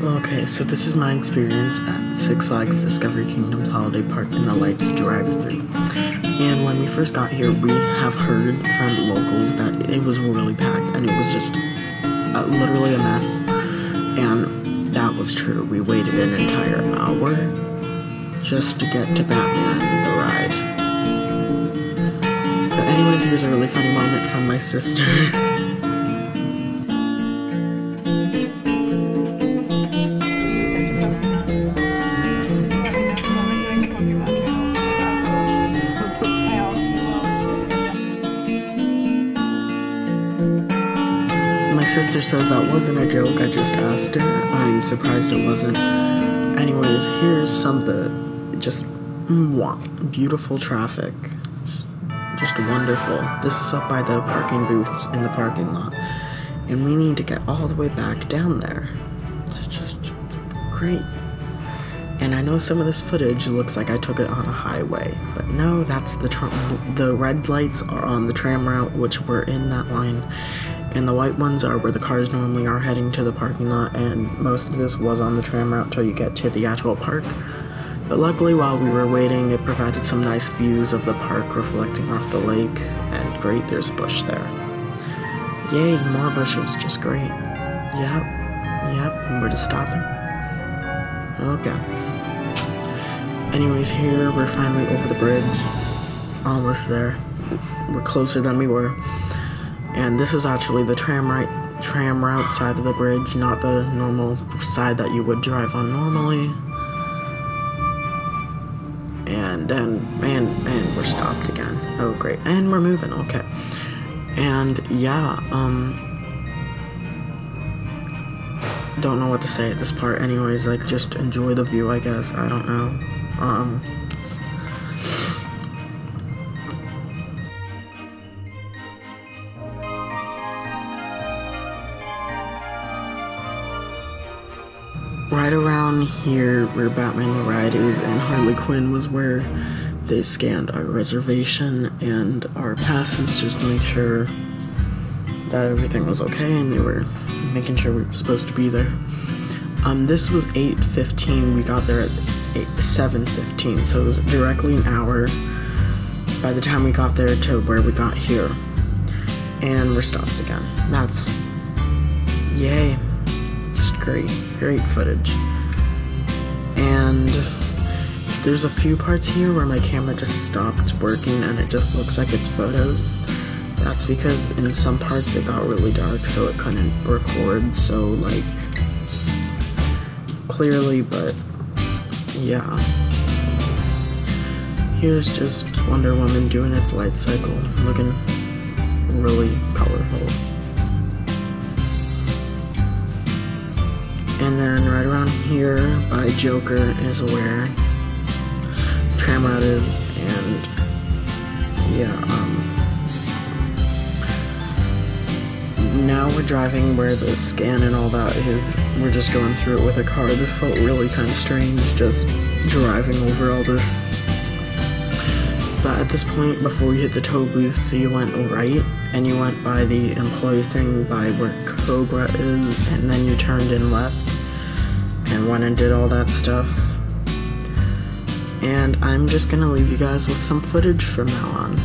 Okay, so this is my experience at Six Flags Discovery Kingdom's Holiday Park in the Lights drive-thru. And when we first got here, we have heard from locals that it was really packed and it was just uh, literally a mess. And that was true. We waited an entire hour just to get to Batman the ride. But anyways, here's a really funny moment from my sister. sister says that wasn't a joke, I just asked her. I'm surprised it wasn't. Anyways, here's something. Just mwah, beautiful traffic. Just wonderful. This is up by the parking booths in the parking lot. And we need to get all the way back down there. It's just great. And I know some of this footage looks like I took it on a highway, but no, that's the tr- the red lights are on the tram route, which we're in that line, and the white ones are where the cars normally are heading to the parking lot. And most of this was on the tram route till you get to the actual park. But luckily, while we were waiting, it provided some nice views of the park reflecting off the lake, and great, there's a bush there. Yay, more bushes, just great. Yep, yep, and we're just stopping. Okay. Anyways, here we're finally over the bridge. Almost there. We're closer than we were. And this is actually the tram right tram route side of the bridge, not the normal side that you would drive on normally. And and and and we're stopped again. Oh great. And we're moving, okay. And yeah, um don't know what to say at this part anyways, like just enjoy the view I guess. I don't know. Um Right around here where Batman the Ride is and Harley Quinn was where they scanned our reservation and our passes just to make sure that everything was okay and they were making sure we were supposed to be there. Um, this was 8.15, we got there at 7.15, so it was directly an hour by the time we got there to where we got here. And we're stopped again. That's, yay, great, great footage. And there's a few parts here where my camera just stopped working and it just looks like it's photos. That's because in some parts it got really dark so it couldn't record so like clearly but yeah. Here's just Wonder Woman doing its light cycle, looking really colorful. And then right around here by Joker is where tram is and yeah, um now we're driving where the scan and all that is. We're just going through it with a car. This felt really kind of strange, just driving over all this. But at this point, before you hit the tow booth, so you went right, and you went by the employee thing by where Cobra is, and then you turned and left, and went and did all that stuff. And I'm just gonna leave you guys with some footage from now on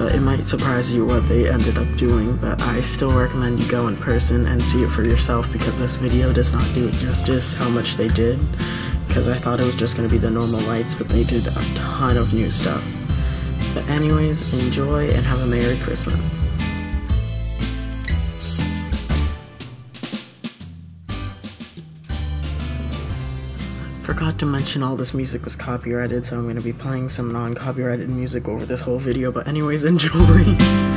but it might surprise you what they ended up doing, but I still recommend you go in person and see it for yourself because this video does not do it justice how much they did, because I thought it was just going to be the normal lights, but they did a ton of new stuff. But anyways, enjoy and have a Merry Christmas. Forgot to mention all this music was copyrighted, so I'm going to be playing some non-copyrighted music over this whole video, but anyways, enjoy!